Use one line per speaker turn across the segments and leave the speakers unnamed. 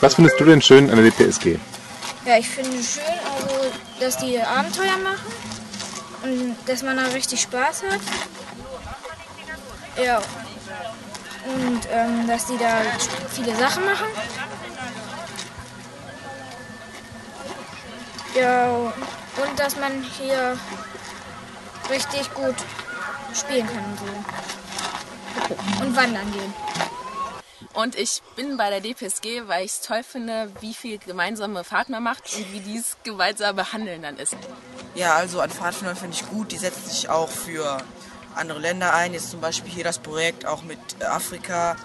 Was findest du denn schön an der DPSG?
Ja, ich finde schön, also, dass die Abenteuer machen und dass man da richtig Spaß hat. Ja. Und ähm, dass die da viele Sachen machen. Ja, und dass man hier richtig gut spielen kann und so. Und wandern gehen.
Und ich bin bei der DPSG, weil ich es toll finde, wie viel gemeinsame Fahrt man macht und wie dieses gemeinsame Handeln dann ist.
Ja, also an Pfadfindern finde ich gut. Die setzen sich auch für andere Länder ein. Jetzt zum Beispiel hier das Projekt auch mit Afrika.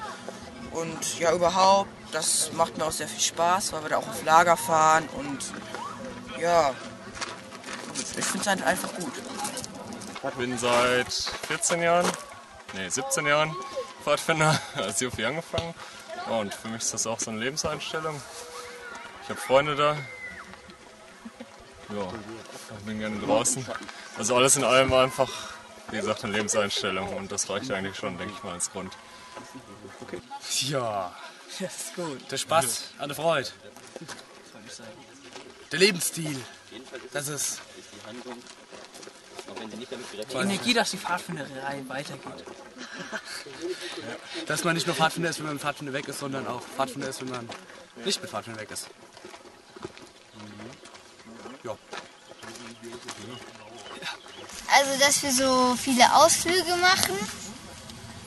Und ja, überhaupt, das macht mir auch sehr viel Spaß, weil wir da auch auf Lager fahren. Und ja, ich finde es halt einfach gut.
Ich bin seit 14 Jahren, nee 17 Jahren Pfadfinder, als Jofi angefangen. Und für mich ist das auch so eine Lebenseinstellung. Ich habe Freunde da. Ja, ich bin gerne draußen. Also alles in allem einfach, wie gesagt, eine Lebenseinstellung. Und das reicht eigentlich schon, denke ich mal, als Grund.
Ja, das ist gut. Der Spaß an der Freude. Der Lebensstil. Das ist
die Energie, dass die Pfadfinderei weitergeht.
Dass man nicht nur Pfadfinder ist, wenn man mit Pfadfinder weg ist, sondern auch Pfadfinder ist, wenn man nicht mit Pfadfinder weg ist. Ja.
Also, dass wir so viele Ausflüge machen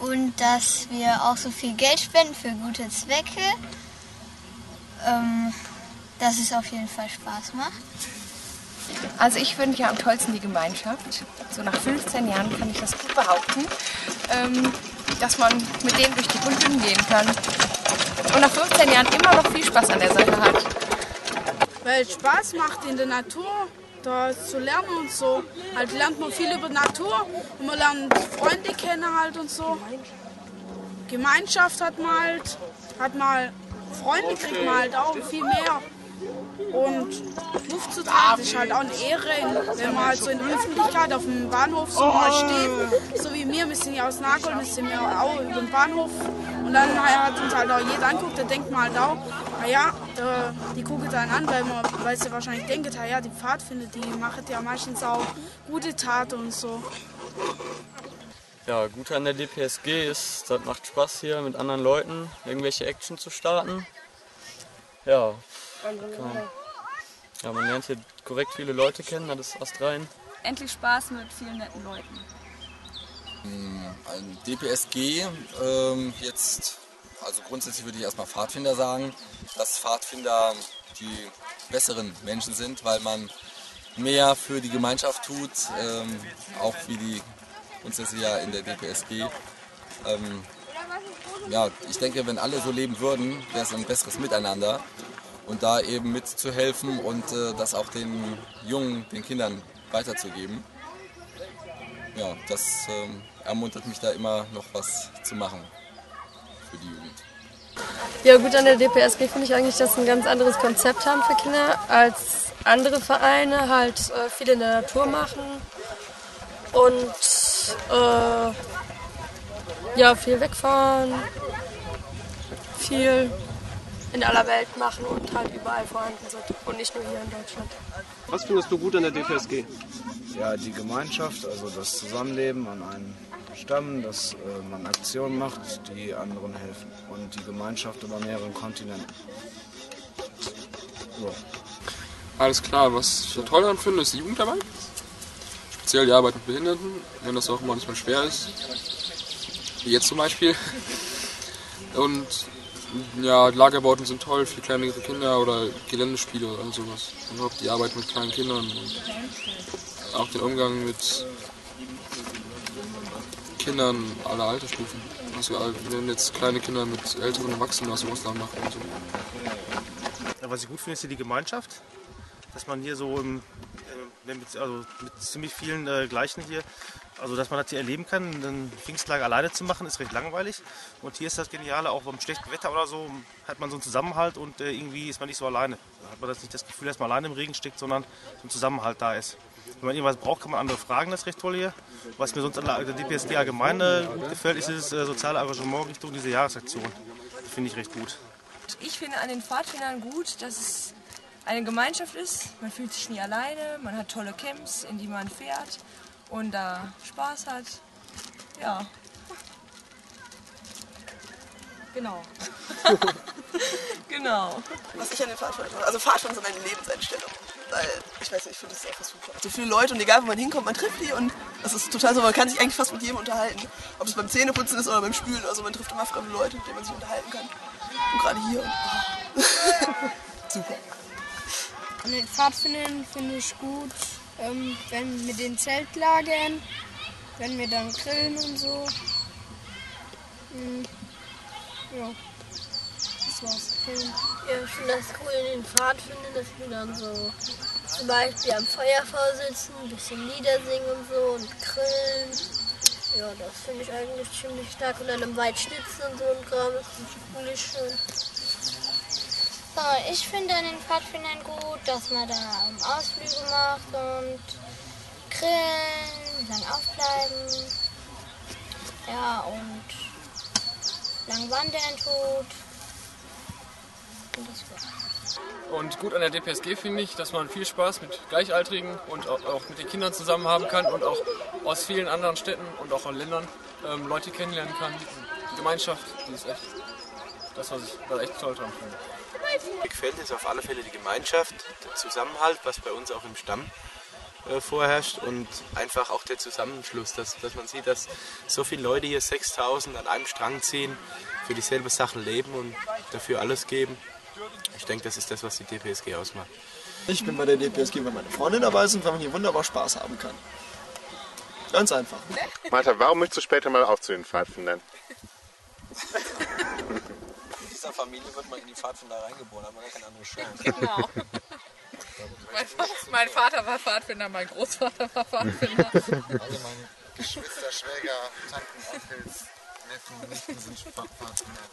und dass wir auch so viel Geld spenden für gute Zwecke. Ähm, dass es auf jeden Fall Spaß macht.
Also ich finde ja am tollsten die Gemeinschaft. So nach 15 Jahren kann ich das gut behaupten, ähm, dass man mit denen durch die Runden gehen kann. Und nach 15 Jahren immer noch viel Spaß an der Sache hat.
Weil es Spaß macht in der Natur, da zu lernen und so. Halt lernt man viel über Natur und man lernt Freunde kennen halt und so. Gemeinschaft hat man halt, hat mal Freunde kriegt man halt auch viel mehr. Und Luft zu tragen ist halt auch eine Ehre, wenn man halt so in der Öffentlichkeit auf dem Bahnhof so mal steht. So wie wir, wir sind ja aus Nagel, wir sind ja auch über den Bahnhof. Und dann hat uns halt auch jeder anguckt, da denkt man halt auch, naja, die gucken dann an, weil, man, weil sie wahrscheinlich denken, ja, die Pfadfinder, die machen ja meistens auch gute Taten und so.
Ja, gut an der DPSG ist, das macht Spaß hier mit anderen Leuten irgendwelche Action zu starten. Ja, kann, ja, man lernt hier korrekt viele Leute kennen, das ist astrein.
Endlich Spaß mit vielen netten Leuten.
Ein DPSG ähm, jetzt, also grundsätzlich würde ich erstmal Pfadfinder sagen, dass Pfadfinder die besseren Menschen sind, weil man mehr für die Gemeinschaft tut, ähm, auch wie die grundsätzlich ja in der DPSG. Ähm, ja, ich denke, wenn alle so leben würden, wäre es ein besseres Miteinander und da eben mitzuhelfen und äh, das auch den Jungen, den Kindern weiterzugeben. Ja, das ähm, ermuntert mich da immer noch was zu machen für die Jugend.
Ja gut, an der DPSG finde ich eigentlich, dass sie ein ganz anderes Konzept haben für Kinder als andere Vereine, halt äh, viel in der Natur machen und äh, ja, viel wegfahren, viel in aller Welt machen und halt überall vorhanden sind und nicht nur hier in Deutschland.
Was findest du gut an der DPSG?
Ja, die Gemeinschaft, also das Zusammenleben an einem Stamm, dass äh, man Aktionen macht, die anderen helfen und die Gemeinschaft über mehreren Kontinenten.
So. Alles klar, was ich toll daran finde, ist die Jugendarbeit. Speziell die Arbeit mit Behinderten, wenn das auch manchmal schwer ist. Wie jetzt zum Beispiel. Und ja, Lagerbauten sind toll für kleinere Kinder oder Geländespiele oder sowas. Und auch die Arbeit mit kleinen Kindern und auch den Umgang mit Kindern aller Altersstufen. Also wenn jetzt kleine Kinder mit älteren Erwachsenen aus dem Ausland machen und so.
Was ich gut finde, ist hier die Gemeinschaft. Dass man hier so im, äh, mit, also mit ziemlich vielen äh, Gleichen hier
Also, dass man das hier erleben kann, ein Pfingstlager alleine zu machen, ist recht langweilig. Und hier ist das Geniale, auch beim schlechten Wetter oder so, hat man so einen Zusammenhalt und äh, irgendwie ist man nicht so alleine. Da hat man das nicht das Gefühl, dass man alleine im Regen steckt, sondern so ein Zusammenhalt da ist. Wenn man irgendwas braucht, kann man andere fragen, das ist recht toll hier. Was mir sonst an der DPSG allgemein äh, gefällt, ist das äh, soziale Engagement Richtung diese Jahresaktion. Finde ich recht gut.
Ich finde an den Pfadfindern gut, dass es eine Gemeinschaft ist. Man fühlt sich nie alleine, man hat tolle Camps, in die man fährt und da Spaß hat. Ja. Genau. genau.
Was ich an den mache. Also Fahrradfahren ist meine Lebenseinstellung. Weil, ich weiß nicht, ich finde das einfach super. So viele Leute und egal wo man hinkommt, man trifft die und das ist total so, man kann sich eigentlich fast mit jedem unterhalten. Ob es beim Zähneputzen ist oder beim Spülen, also man trifft immer fremde Leute, mit denen man sich unterhalten kann. Und gerade hier. Und, oh. super.
An den Pfadfindern finde ich gut, ähm, wenn mit den Zeltlagern, wenn wir dann grillen und so. Mhm. Ja, das war's. Grillen.
Ja, ich finde das cool in den Pfadfindern, dass wir dann so zum Beispiel am Feuerfeuer sitzen, ein bisschen Lieder singen und so und grillen. Ja, das finde ich eigentlich ziemlich stark. Und dann im Wald schnitzen und so ein Kram, das ist ziemlich schön.
So, ich finde an den Pfadfindern gut, dass man da Ausflüge macht und grillen, lang aufbleiben. Ja, und lang wandern tut. Und das war's.
Und gut an der DPSG finde ich, dass man viel Spaß mit Gleichaltrigen und au- auch mit den Kindern zusammen haben kann und auch aus vielen anderen Städten und auch Ländern ähm, Leute kennenlernen kann. Die Gemeinschaft, die ist echt das, was ich da echt toll dran finde.
Mir gefällt es auf alle Fälle die Gemeinschaft, der Zusammenhalt, was bei uns auch im Stamm äh, vorherrscht und einfach auch der Zusammenschluss, dass, dass man sieht, dass so viele Leute hier 6000 an einem Strang ziehen, für dieselbe Sache leben und dafür alles geben. Ich denke, das ist das, was die DPSG ausmacht.
Ich bin bei der DPSG, weil meine Freundin dabei ist und weil man hier wunderbar Spaß haben kann. Ganz einfach.
Martha, warum möchtest du später mal auch zu den Pfadfindern?
Familie wird man in die Pfadfinder reingeboren, hat man gar keine andere Chance.
Genau. Mein, mein Vater war Pfadfinder, mein Großvater war Pfadfinder.
Also meine Geschwister, Schwäger, Tanten, Onkels, Neffen, Nichten sind Pfadfinder.